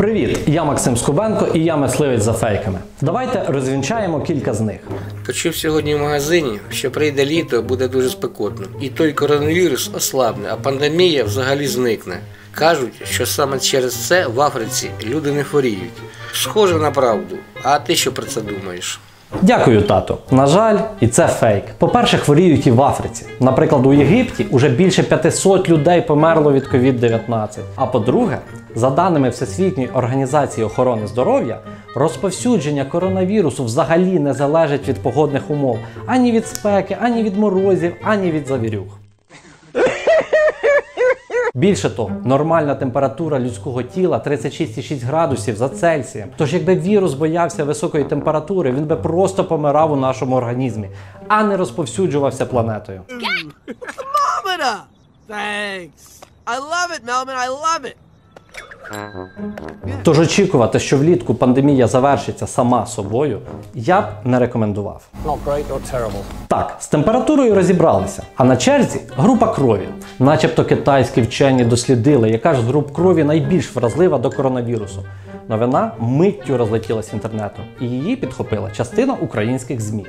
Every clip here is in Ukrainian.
Привіт! Я Максим Скубенко і я мисливець за фейками. Давайте розвінчаємо кілька з них. Почув сьогодні в магазині, що прийде літо, буде дуже спекотно. І той коронавірус ослабне, а пандемія взагалі зникне. Кажуть, що саме через це в Африці люди не хворіють. Схоже на правду. А ти що про це думаєш? Дякую, тату. На жаль, і це фейк. По-перше, хворіють і в Африці. Наприклад, у Єгипті уже більше 500 людей померло від COVID-19. А по-друге, за даними Всесвітньої організації охорони здоров'я, розповсюдження коронавірусу взагалі не залежить від погодних умов ані від спеки, ані від морозів, ані від завірюх. Більше того, нормальна температура людського тіла 36,6 градусів за Цельсієм. Тож, якби вірус боявся високої температури, він би просто помирав у нашому організмі, а не розповсюджувався планетою. Thanks. I love it, Melman. I love it. Тож очікувати, що влітку пандемія завершиться сама собою, я б не рекомендував. Not great or terrible. Так, з температурою розібралися. А на черзі група крові. Начебто китайські вчені дослідили, яка ж з груп крові найбільш вразлива до коронавірусу. Новина миттю розлетілась інтернетом, і її підхопила частина українських ЗМІ.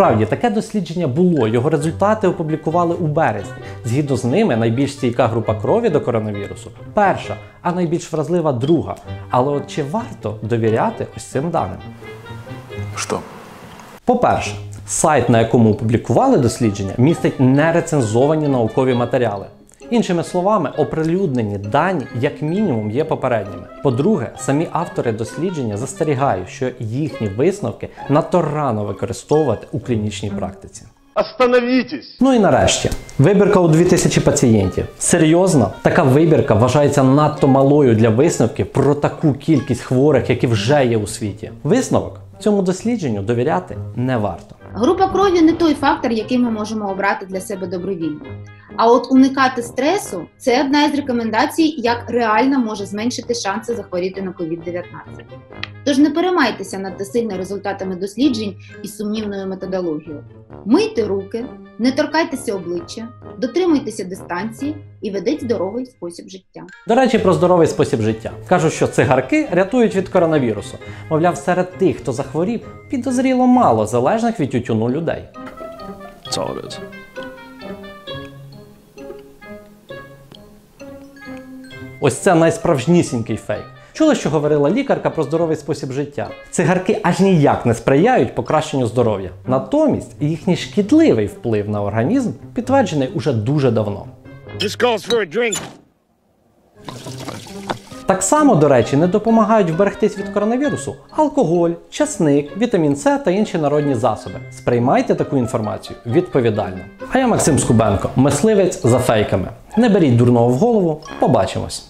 Справді, таке дослідження було. Його результати опублікували у березні. Згідно з ними, найбільш стійка група крові до коронавірусу перша, а найбільш вразлива друга. Але от чи варто довіряти ось цим даним? Що? По-перше, сайт, на якому опублікували дослідження, містить нерецензовані наукові матеріали. Іншими словами, оприлюднені дані як мінімум є попередніми. По-друге, самі автори дослідження застерігають, що їхні висновки надто рано використовувати у клінічній практиці. Остановитесь! Ну і нарешті, вибірка у 2000 пацієнтів. Серйозно, така вибірка вважається надто малою для висновків про таку кількість хворих, які вже є у світі. Висновок цьому дослідженню довіряти не варто. Група крові не той фактор, який ми можемо обрати для себе добровільно. А от уникати стресу це одна із рекомендацій, як реально може зменшити шанси захворіти на COVID-19. Тож не переймайтеся надто сильно результатами досліджень із сумнівною методологією. Мийте руки, не торкайтеся обличчя, дотримуйтеся дистанції і ведіть здоровий спосіб життя. До речі, про здоровий спосіб життя. Кажуть, що цигарки рятують від коронавірусу. Мовляв, серед тих, хто захворів, підозріло мало залежних від тютюну людей. That's Ось це найсправжнісінький фейк. Чули, що говорила лікарка про здоровий спосіб життя? Цигарки аж ніяк не сприяють покращенню здоров'я. Натомість їхній шкідливий вплив на організм підтверджений уже дуже давно. This calls for a drink. Так само, до речі, не допомагають вберегтись від коронавірусу алкоголь, часник, вітамін С та інші народні засоби. Сприймайте таку інформацію відповідально. А я Максим Скубенко, мисливець за фейками. Не беріть дурного в голову, побачимось.